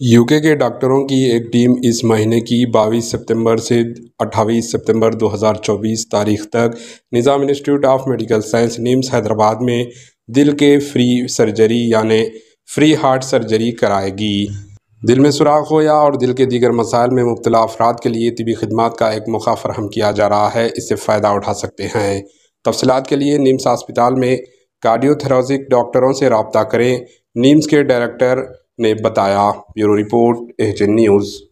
UK के डॉक्टरों की एक टीम इस महीने की 22 सितंबर से 28 सितंबर 2024 तारीख तक Nizam institute of medical science NIMS Hyderabad में दिल के फ्री सर्जरी यानि फ्री हार्ट सर्जरी कराएगी। दिल में सुराख हो या और दिल के दीगर मसाइल में मुबतला अफराद के लिए तबी खदमात का एक मौका फ़रहम किया जा रहा है, इससे फ़ायदा उठा सकते हैं। तफसलत के लिए नीम्स अस्पताल में कार्डियोथेरोजिक डॉक्टरों से रबता करें। नीम्स के डायरेक्टर ने बताया। Bureau report HN news.